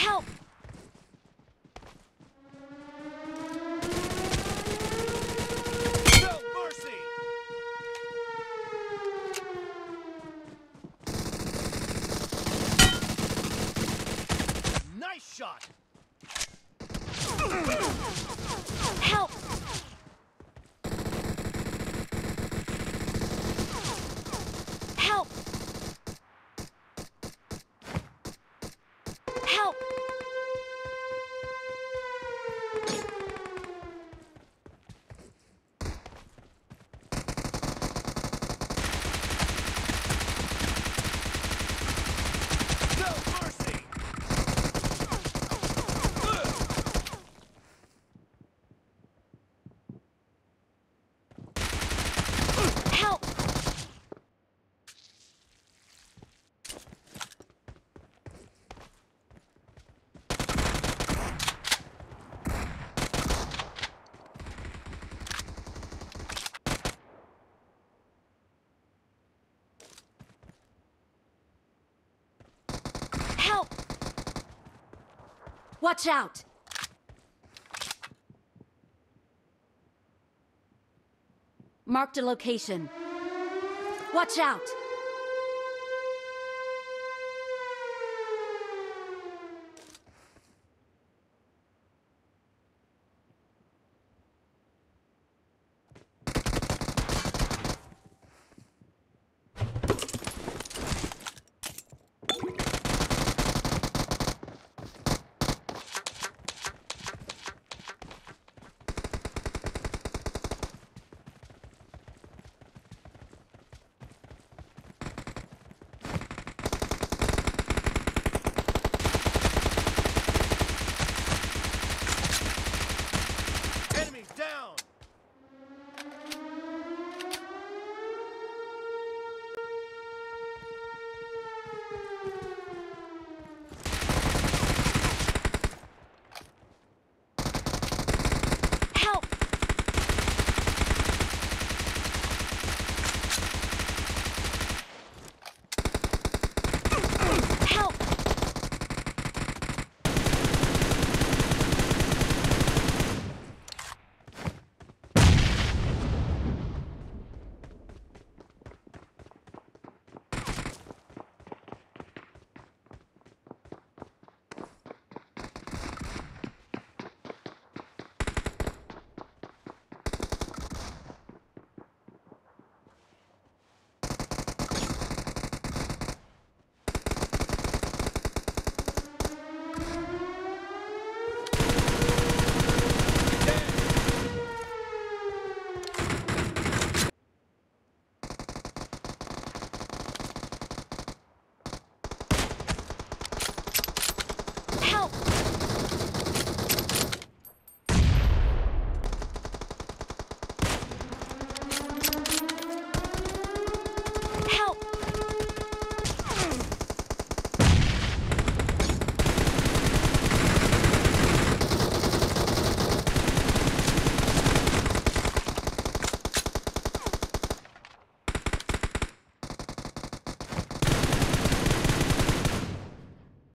Help! Shot! Help! Help! Help! No mercy! Help! Help! Watch out! Marked a location. Watch out!